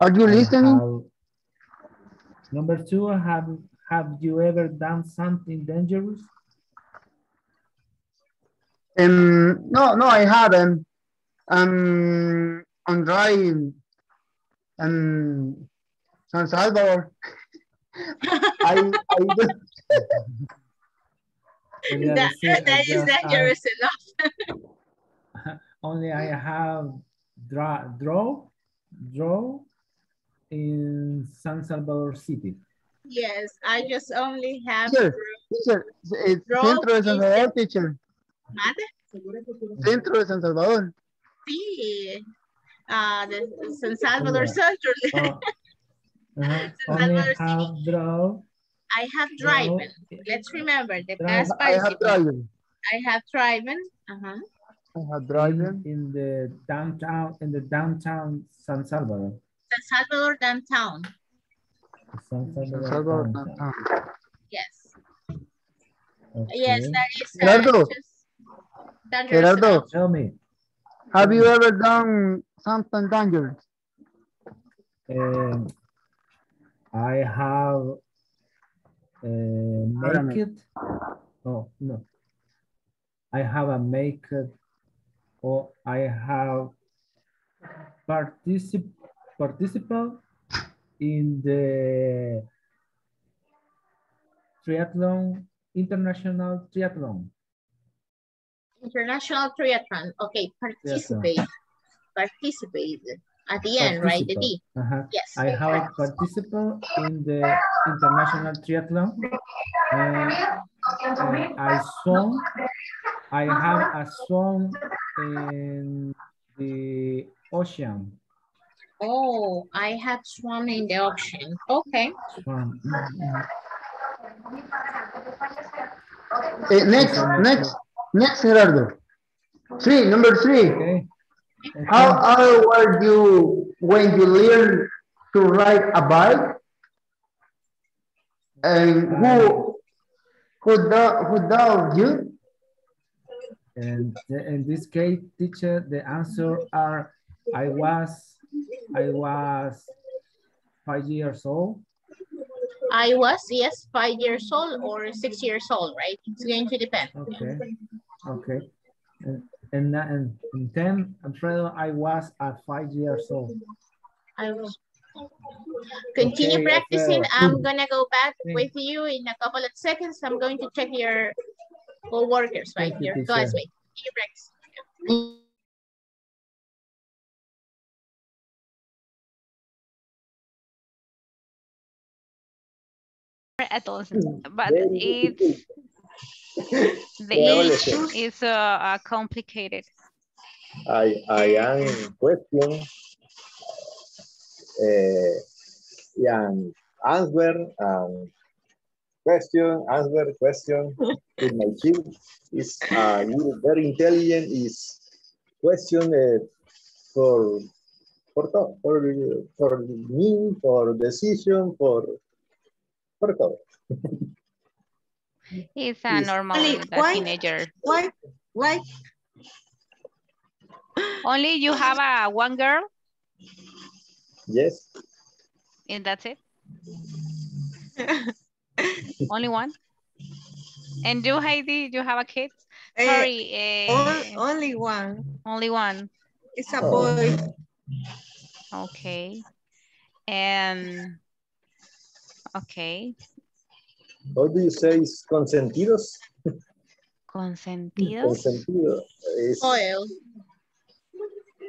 S6: Are you listening?
S5: have- number two, have have you ever done something dangerous?
S6: Um, no, no, I haven't. Um, I'm driving. Um, San Salvador. I, I do-
S5: Podría
S1: That, that is
S5: just have-
S1: dangerous enough.
S5: Only I have draw, draw, draw in San Salvador City.
S1: Yes, I just only have
S6: Teacher, teacher, eh,
S1: Draw
S6: Centro de San Salvador, teacher.
S1: Mande?
S6: Centro de San Salvador.
S1: Sí. Uh, the San Salvador
S5: Yeah.
S1: Central.
S5: Oh, uh-huh.
S1: San
S5: Only have draw,
S1: I have
S5: draw.
S1: driven. Let's remember the
S5: Drive.
S1: past
S6: I have
S1: participle.
S6: driven.
S1: I have driven. Uh-huh.
S6: I have
S5: in,
S6: driven.
S5: in the downtown, in the downtown San Salvador.
S1: San Salvador downtown.
S5: San Salvador,
S6: San Salvador.
S5: downtown.
S6: ah.
S1: Yes. Yes, that is uh,
S6: Gerardo.
S1: just dangerous
S6: Gerardo.
S5: Tell me,
S6: have you ever done something dangerous?
S5: um, I have uh, make it. Oh no, I have a make it, or I have particip participant in the triathlon, international triathlon.
S1: International triathlon. Okay, participate. Participate. At the end, right? The D.
S5: Uh-huh.
S1: Yes.
S5: I have participated in the international triathlon. And, and I swam. I have a swam in the ocean.
S1: Oh, I have swum in the ocean. Okay.
S5: Swam.
S6: Eh, next, next, next, Gerardo. Three, number three.
S5: Okay.
S6: How
S5: Okay.
S6: old were you when you learned to ride a bike? And who, who, do, who taught you?
S5: And in this case, teacher, the answer are I was I was five years old.
S1: I was, yes, five years old or six years old, right? It's going to depend.
S5: Okay. Okay. And and, that- and, and then Alfredo, I was at five years old.
S1: I was. Continue
S5: Okay,
S1: practicing.
S5: Alfredo.
S1: I'm gonna go back
S5: Sí.
S1: with you in a couple of seconds. I'm going to check your co-workers right
S5: Thank you,
S1: here.
S5: teacher.
S1: Classmate. Continue practicing.
S3: adolescents, but it's the
S7: adolescents.
S3: is uh, uh, complicated.
S7: I, I am question. Uh, and answer and question, answer, question. With my kid is uh, very intelligent. Is question uh, for for todo, for for me, for decision, for for todo.
S3: It's a
S7: Yes.
S3: normal
S8: Only
S3: uh,
S8: why-
S3: teenager.
S8: Why, why,
S3: Only you have a one girl,
S7: Yes.
S3: and that's it. Only one. And you, Heidi, you have a kid?
S8: Eh,
S3: Sorry,
S8: on- only one,
S3: only one.
S8: it's a boy,
S3: Okay. And okay.
S7: How do you say is consentidos?
S3: Consentidos.
S7: Consentido. is-
S1: Spoiled.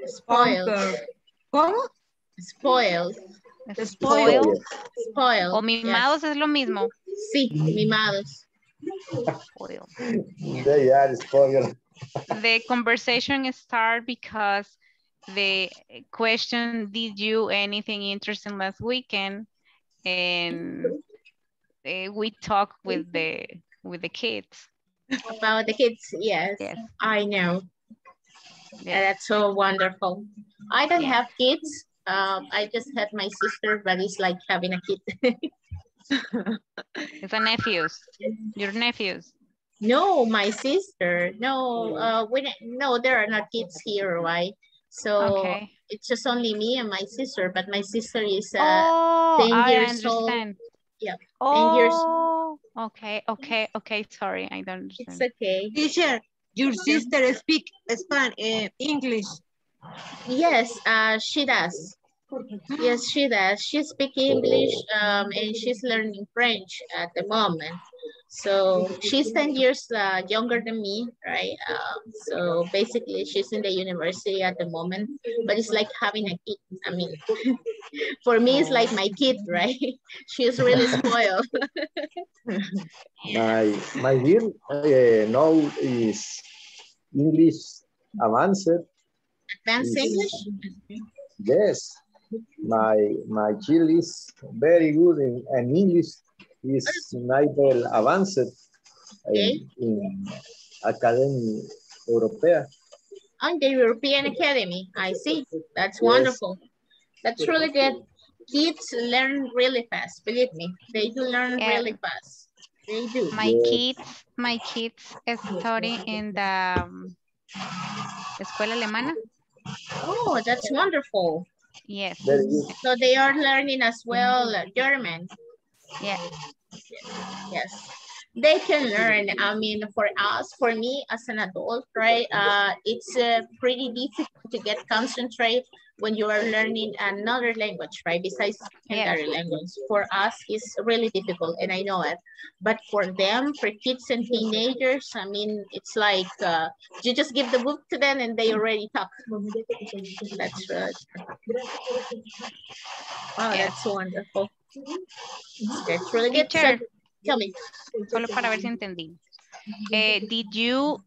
S1: Spoiled.
S8: ¿Cómo?
S1: Spoiled.
S3: Spoiled.
S1: Spoiled.
S3: O
S1: yes.
S3: mimados es lo mismo.
S1: Sí, mimados.
S3: Spoiled.
S7: They are spoiled.
S3: The conversation start because the question, did you anything interesting last weekend? And eh, we talk with the with the kids.
S1: About the kids, yes.
S3: Yes.
S1: I know.
S3: Yeah.
S1: That's so wonderful. I don't
S3: Yeah.
S1: have kids. Um, I just have my sister, but it's like having a kid.
S3: It's a nephews. Your nephews.
S1: no, my sister. No, uh, we no, there are not kids here, right? So
S3: Okay.
S1: it's just only me and my sister, but my sister is uh,
S3: oh,
S1: 10
S3: I
S1: years old.
S3: Understand.
S1: Yeah, years.
S3: Oh, okay, okay, okay. Sorry, I don't
S1: It's okay.
S8: Teacher, your sister speak Spanish, uh, English.
S1: Yes, uh, she does. Yes, she does. She speaks English um, and she's learning French at the moment. So she's 10 years uh, younger than me, right? Um, so basically she's in the university at the moment, but it's like having a kid. I mean, for me, it's like my kid, right? She's really spoiled.
S7: My my dear uh, now is English advanced.
S1: Advanced. English?
S7: Yes, my my child is very good in, in English. Is nivel advanced
S1: Okay.
S7: in, in Academy Europea.
S1: On the European Academy, I see. That's
S7: Yes.
S1: wonderful. That's really good. Kids learn really fast, believe me. They do learn
S3: Yeah.
S1: really fast. They do.
S3: My
S7: Yes.
S3: kids, my kids study in the um, escuela alemana.
S1: Oh, that's wonderful.
S3: Yes,
S1: So they are learning as well uh, German.
S3: Yeah.
S1: Yes. They can learn. I mean, for us, for me as an adult, right? Uh, it's uh, pretty difficult to get concentrate when you are learning another language, right? Besides secondary language. For us, it's really difficult, and I know it. But for them, for kids and teenagers, I mean, it's like uh, you just give the book to them and they already talk. That's right. Oh,
S3: Yeah.
S1: that's wonderful. That's really good. So,
S3: Teacher,
S1: tell me.
S3: solo para ver si entendí. Eh, did you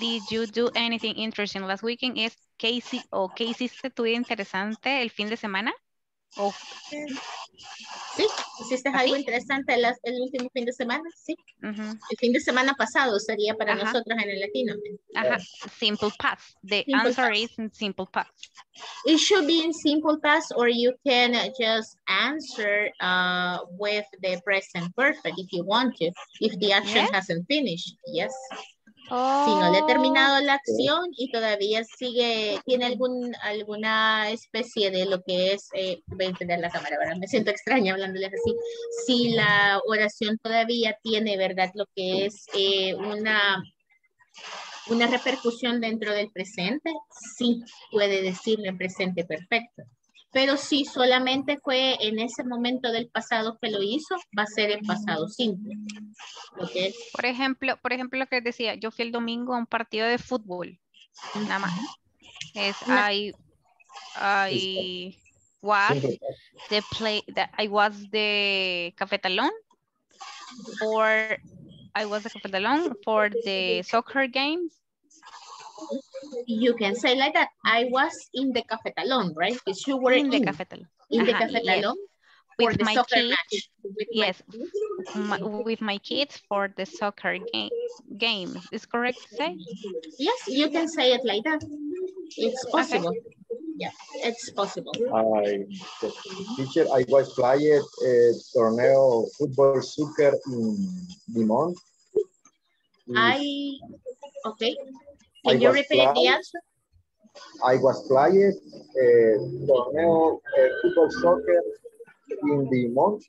S3: did you do anything interesting last weekend? ¿Es hici- o qué hiciste de interesante el fin de semana? O
S1: Sí, hiciste algo interesante el, el último fin de semana, sí.
S3: ujú,
S1: El fin de semana pasado sería para
S3: Ajá.
S1: nosotros en el latino.
S3: ajá, simple past. The
S1: Simple
S3: answer
S1: past.
S3: is in simple past.
S1: It should be in simple past or you can just answer uh, with the present perfect if you want to, if the action
S3: Yeah.
S1: hasn't finished, yes. Si
S3: Oh,
S1: no le he terminado la acción y todavía sigue, tiene algún, alguna especie de lo que es, eh, voy a entender la cámara, ¿verdad? Me siento extraña hablándoles así. Si la oración todavía tiene, ¿verdad? Lo que es eh, una, una repercusión dentro del presente, sí puede decirle en presente perfecto. Pero si solamente fue en ese momento del pasado que lo hizo, va a ser el pasado simple.
S3: Por ejemplo, por ejemplo, lo que decía, yo fui el domingo a un partido de fútbol, nada más. Es I, I was the play, I was the cafetalón, or I was the cafetalón for the soccer games.
S1: You can say like that. I was in the cafetalón, right? Because you were
S3: In
S1: in,
S3: the
S1: in,
S3: cafetalón.
S1: the cafetalón for
S3: With
S1: the
S3: my
S1: soccer
S3: kids,
S1: match. With my
S3: yes.
S1: kids.
S3: my- with my kids for the soccer game. Game is correct to say?
S1: Yes, you can say it like that. It's possible. Yeah, it's possible.
S7: I, teacher, I was playing a torneo football soccer in Limon.
S1: I, okay.
S7: I
S1: Can you
S7: was
S1: repeat the answer?
S7: I was playing torneo uh, football soccer in the month.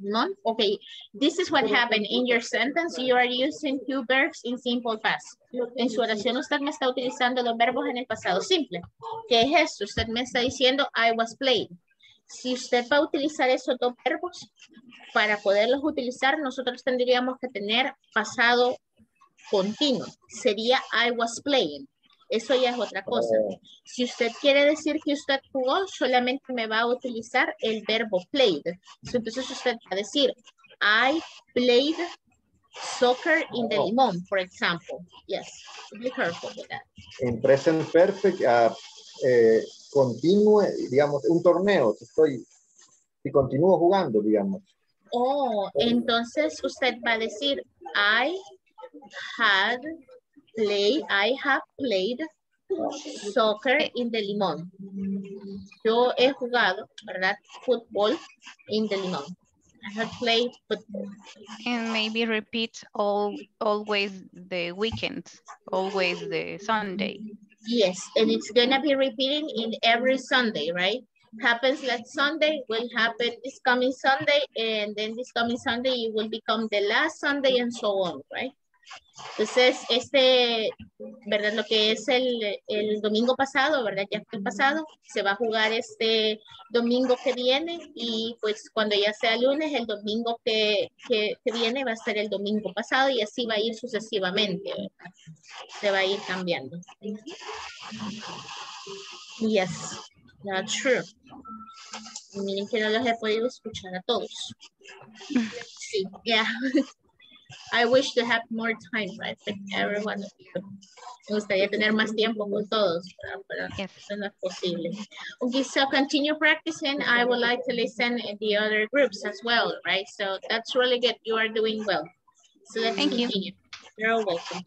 S1: No? Okay, this is what happened. In your sentence, you are using two verbs in simple past. En su oración usted me está utilizando los verbos en el pasado simple. ¿Qué es esto? Usted me está diciendo I was playing. Si usted va a utilizar esos dos verbos, para poderlos utilizar, nosotros tendríamos que tener pasado continuo. Sería I was playing. Eso ya es otra cosa.
S7: Uh,
S1: Si usted quiere decir que usted jugó, solamente me va a utilizar el verbo played. Entonces usted va a decir, I played soccer in the limón, for example. Yes, be careful with that.
S7: en present perfect, uh, eh, continúe, digamos, un torneo, estoy, y continúo jugando, digamos.
S1: Oh, entonces usted va a decir, I had played, I have played soccer in the limón. Yo he jugado, ¿verdad? Fútbol in the limón. I have played football.
S3: And maybe repeat all always the weekend, always the Sunday.
S1: Yes, and it's gonna be repeating in every Sunday, right? Happens last Sunday, will happen this coming Sunday, and then this coming Sunday it will become the last Sunday and so on, right? Entonces, este, ¿verdad? Lo que es el, el domingo pasado, ¿verdad? Ya fue el pasado, se va a jugar este domingo que viene y pues cuando ya sea lunes, el domingo que, que, que viene va a ser el domingo pasado y así va a ir sucesivamente, ¿verdad? Se va a ir cambiando. Yes, that's true. Miren que no los he podido escuchar a todos. Sí, yeah. I wish to have more time, right? With everyone. Me gustaría tener más tiempo con todos, pero, pero
S3: Yes.
S1: eso no es posible. Okay, so continue practicing. I would like to listen in the other groups as well, right? So that's really good. You are doing well. So let's
S3: Thank you.
S1: continue. You're welcome.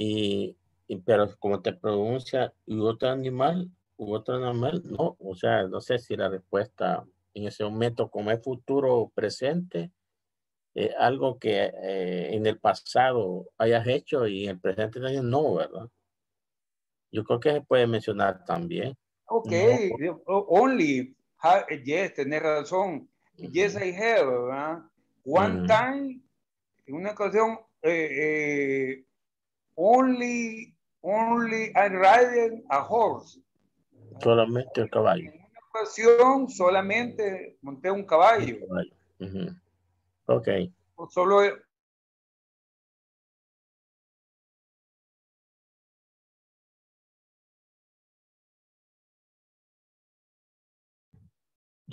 S9: Y, y- pero como te pronuncia, ¿y otro animal? ¿U otro animal? No, o sea, no sé si la respuesta en ese momento, como es futuro o presente, eh, algo que eh, en el pasado hayas hecho y en el presente también no, ¿verdad? Yo creo que se puede mencionar también.
S2: Okay, o- only, ha- yes, tenés razón. Yes, I have, ¿verdad? One time, en una ocasión, eh, eh, only, only I riding a horse.
S9: Solamente el caballo.
S2: En una ocasión, solamente monté un caballo.
S9: Ok,
S2: O Solo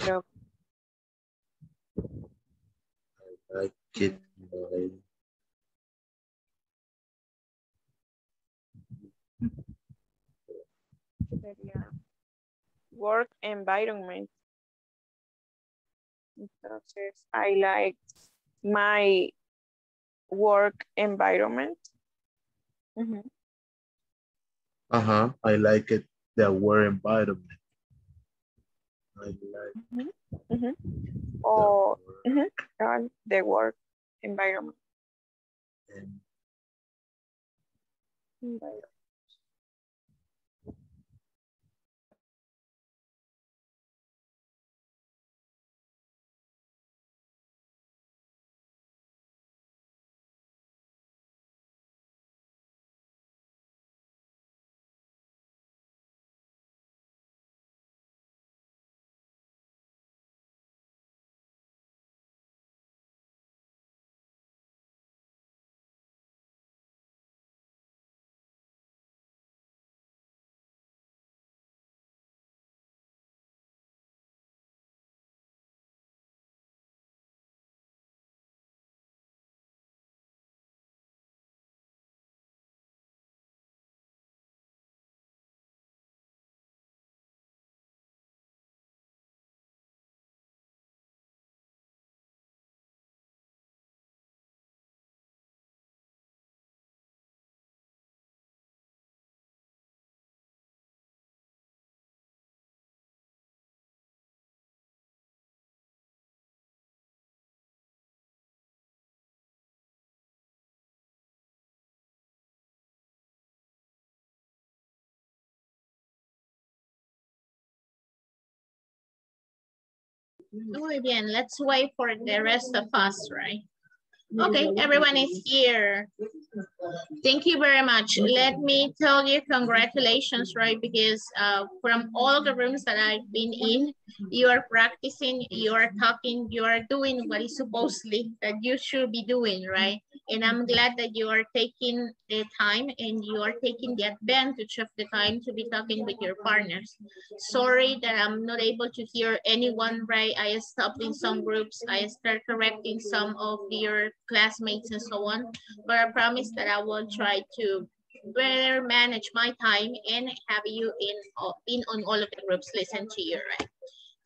S10: No.
S9: like it.
S10: Work environment. Entonces, I like my work environment. Ujú.
S4: Uh-huh. I like it, the work environment. I like
S10: Ujú.
S4: the
S10: O
S4: work
S10: ujú, cabal, the work environment.
S4: en-
S10: Environment.
S1: Muy bien, let's wait for the rest of us, right? Okay, everyone is here. Thank you very much. Let me tell you congratulations, right? Because uh, from all the rooms that I've been in, you are practicing, you are talking, you are doing what is supposedly that you should be doing, right? And I'm glad that you are taking the time and you are taking the advantage of the time to be talking with your partners. Sorry that I'm not able to hear anyone, right? I stopped in some groups. I start correcting some of your classmates and so on. But I promise that I will try to better manage my time and have you in, in on all of the groups listen to you, right?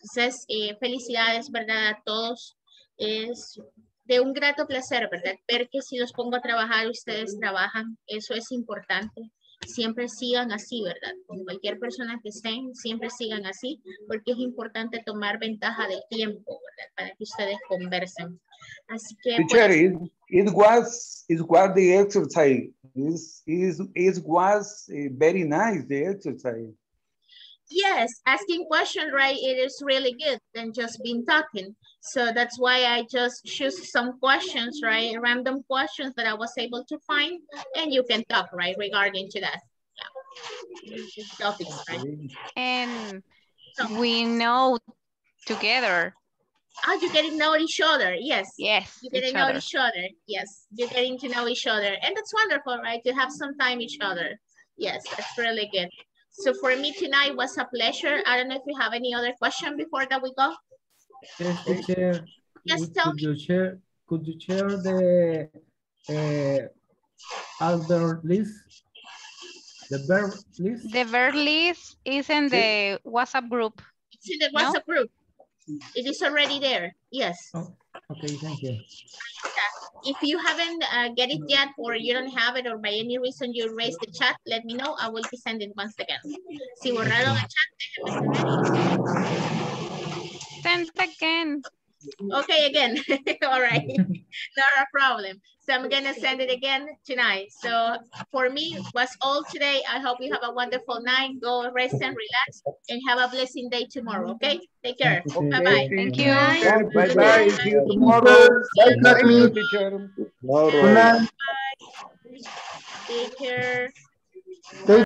S1: Entonces, eh, felicidades, ¿verdad? A todos. Es de un grato placer, ¿verdad? Ver que si los pongo a trabajar, ustedes trabajan. Eso es importante. siempre sigan así, ¿verdad? Con cualquier persona que estén, siempre sigan así, porque es importante tomar ventaja del tiempo, ¿verdad? Para que ustedes conversen. Así que...
S2: Teacher,
S1: pues,
S2: it, it was it was the exercise. It, it, it was uh, very nice the exercise.
S1: yes, asking questions, right, it is really good than just being talking. So that's why I just choose some questions, right, random questions that I was able to find, and you can talk, right, regarding to that. Yeah. Topics, right?
S3: And we know together.
S1: Oh, you're getting to know each other, yes.
S3: Yes,
S1: You're getting to know
S3: other.
S1: each other, yes. You're getting to know each other, and that's wonderful, right, to have some time each other. Yes, that's really good. So for me tonight was a pleasure. I don't know if you have any other question before that we go.
S5: Yes, teacher.
S1: Yes,
S5: Could-
S1: tell
S5: could you share, could you share the uh, Albert list? The verb list?
S3: The verb list is in the WhatsApp group.
S1: It's in the
S3: No?
S1: WhatsApp group. It is already there. Yes.
S5: Oh, okay, thank you.
S1: If you haven't uh, get it yet, or you don't have it, or by any reason you raise the chat, let me know. I will be sending once again. Si borraron el chat, déjenme saber.
S3: Send again.
S1: Okay, again. All right. Not a problem. So I'm gonna send it again tonight. So for me, was all today. I hope you have a wonderful night. Go rest and relax, and have a blessing day tomorrow. Okay. Take care. Bye bye.
S3: Thank you.
S2: Bye bye. See you tomorrow.
S6: Bye,
S2: Thank you, teacher.
S7: Tomorrow.
S6: Good night.
S1: Take care.
S6: Take